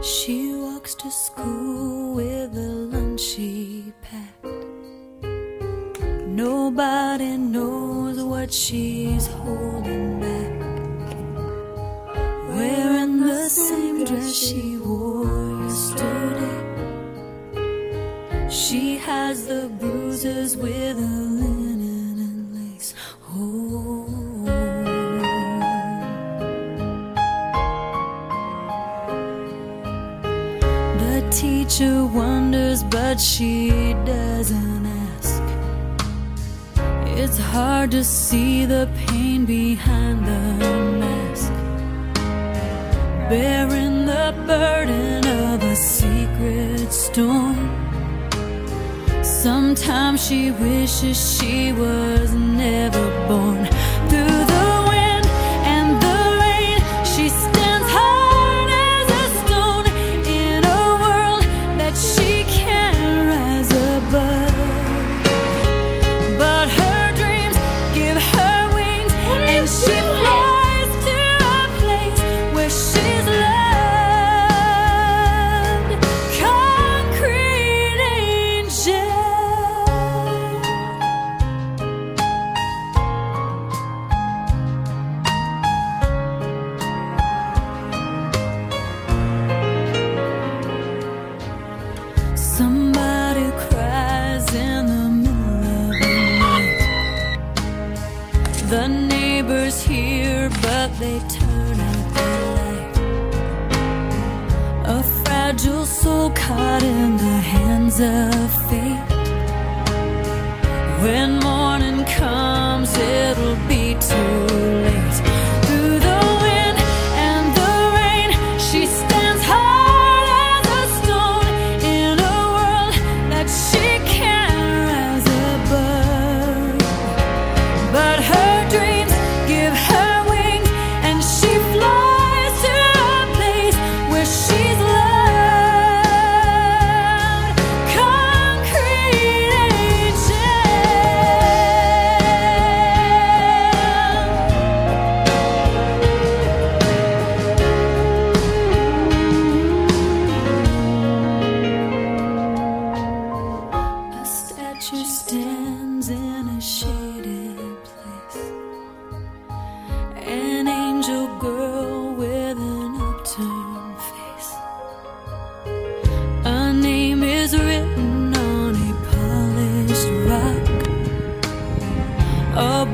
She walks to school with a lunch she packed. Nobody knows what she's holding back. Wearing the same dress she wore yesterday. She has the bruises with a linen and lace. Oh. Teacher wonders, but she doesn't ask. It's hard to see the pain behind the mask. Bearing the burden of a secret storm. Sometimes she wishes she was never born. The neighbors hear, but they turn out the light. A fragile soul caught in the hands of fate. When girl with an upturned face. A name is written on a polished rock. A